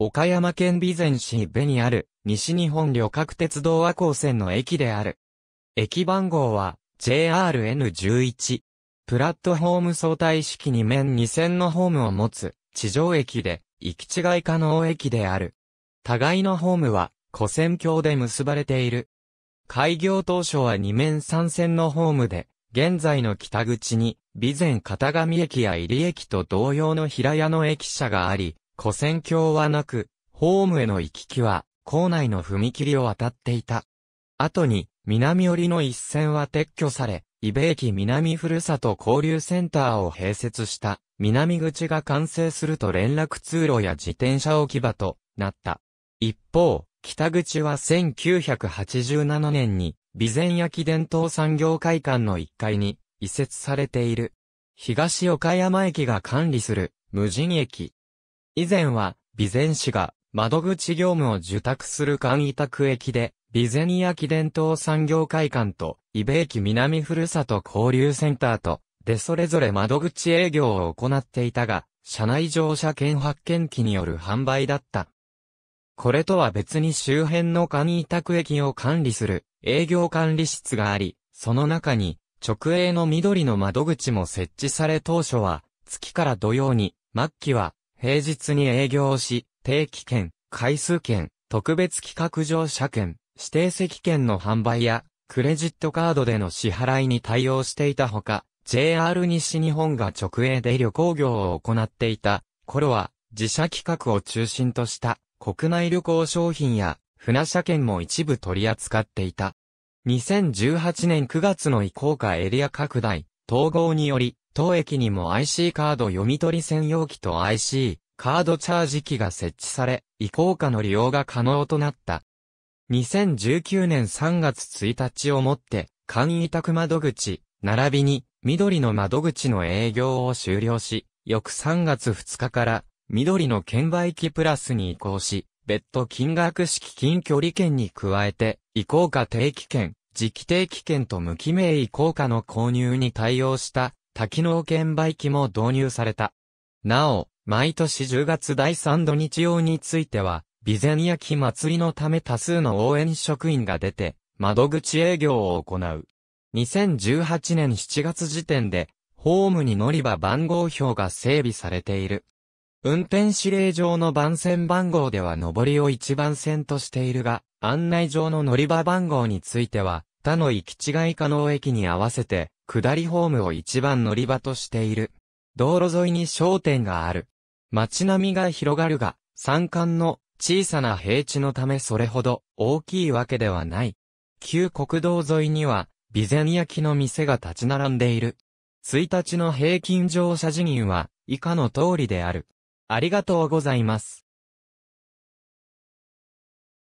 岡山県備前市部にある西日本旅客鉄道和光線の駅である。駅番号は JRN11。プラットフォーム相対式に面2線のホームを持つ地上駅で行き違い可能駅である。互いのホームは古線橋で結ばれている。開業当初は2面3線のホームで、現在の北口に、備前片上駅や入駅と同様の平屋の駅舎があり、古線橋はなく、ホームへの行き来は、構内の踏切を渡っていた。後に、南寄りの一線は撤去され、伊部駅南ふるさと交流センターを併設した南口が完成すると連絡通路や自転車置き場となった。一方、北口は1987年に備前焼伝統産業会館の1階に移設されている。東岡山駅が管理する無人駅。以前は備前市が窓口業務を受託する簡易宅駅で、備前焼伝統産業会館と、伊部駅南ふるさと交流センターと、でそれぞれ窓口営業を行っていたが、車内乗車券発見機による販売だった。これとは別に周辺の簡易宅駅を管理する営業管理室があり、その中に直営の緑の窓口も設置され当初は月から土曜に、末期は平日に営業し、定期券、回数券、特別企画乗車券、指定席券の販売や、クレジットカードでの支払いに対応していたほか、JR 西日本が直営で旅行業を行っていた頃は、自社企画を中心とした国内旅行商品や船車券も一部取り扱っていた。2018年9月の移行下エリア拡大、統合により、当駅にも IC カード読み取り専用機と IC、カードチャージ機が設置され、移行下の利用が可能となった。2019年3月1日をもって、簡易宅窓口、並びに、緑の窓口の営業を終了し、翌3月2日から、緑の券売機プラスに移行し、別途金額式金距離券に加えて、移行下定期券、時期定期券と無記名移行下の購入に対応した多機能券売機も導入された。なお、毎年10月第3土日曜については、備前焼き祭りのため多数の応援職員が出て、窓口営業を行う。2018年7月時点で、ホームに乗り場番号表が整備されている。運転指令上の番線番号では上りを1番線としているが、案内上の乗り場番号については、他の行き違い可能駅に合わせて、下りホームを1番乗り場としている。道路沿いに商店がある。街並みが広がるが、山間の小さな平地のためそれほど大きいわけではない。旧国道沿いには、備前焼きの店が立ち並んでいる。1日の平均乗車人員は以下の通りである。ありがとうございます。